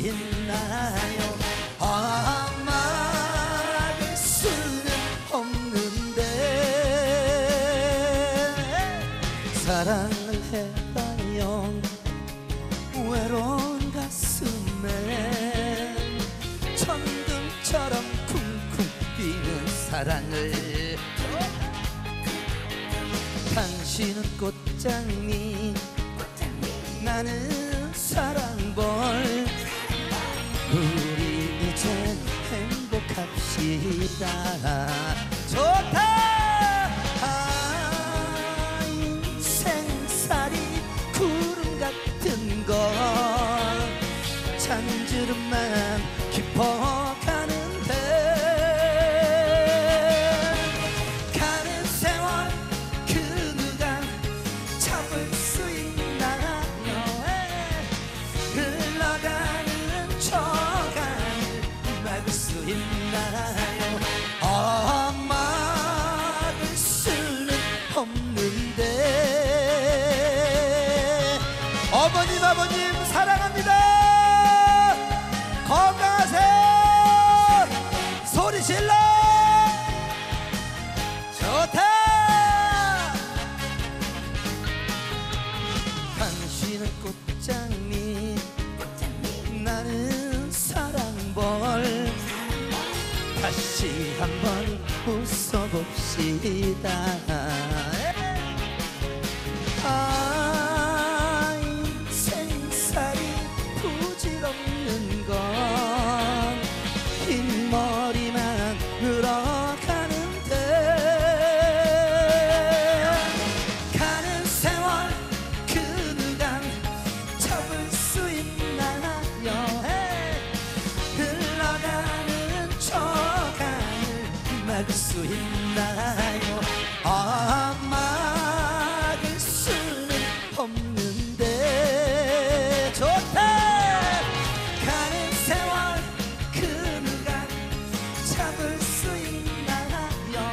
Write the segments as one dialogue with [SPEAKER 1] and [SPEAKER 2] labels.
[SPEAKER 1] 있나요? 아말할 수는 없는데 사랑을 해봐요. 외로운 가슴에 천둥처럼 쿵쿵 뛰는 사랑을. 당신은 꽃장미 나는 사랑벌 우리 이제 행복합시다. 좋다! 아 인생살이 구름 같은 걸 잔주름만 있나요? 아 막을 수는 없는데. 어머님 아버님 사랑합니다 다시 한번 웃어봅시다 수 있나요? 아 막을 수는 없는데 좋다 가는 세월 그 누가 잡을 수 있나요?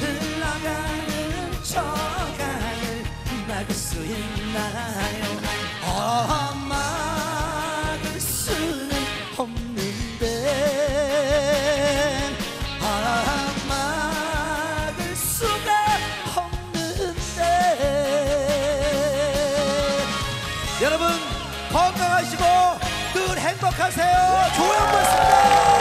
[SPEAKER 1] 흘러가는 저간을 막을 수 있나요? 아 늘 행복하세요. 조영구였습니다